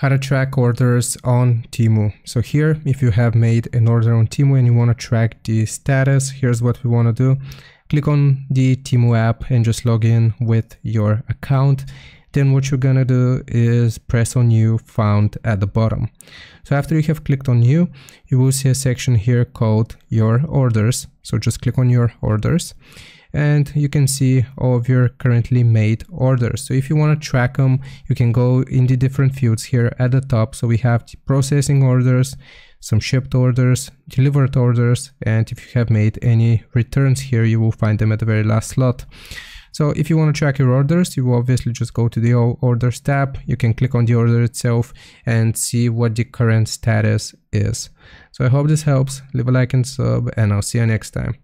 how to track orders on Temu. So here, if you have made an order on Temu and you want to track the status, here's what we want to do. Click on the Temu app and just log in with your account. Then what you're gonna do is press on new found at the bottom. So after you have clicked on new, you will see a section here called your orders. So just click on your orders and you can see all of your currently made orders. So if you want to track them, you can go in the different fields here at the top. So we have processing orders, some shipped orders, delivered orders, and if you have made any returns here, you will find them at the very last slot. So if you want to track your orders, you obviously just go to the orders tab. You can click on the order itself and see what the current status is. So I hope this helps. Leave a like and sub and I'll see you next time.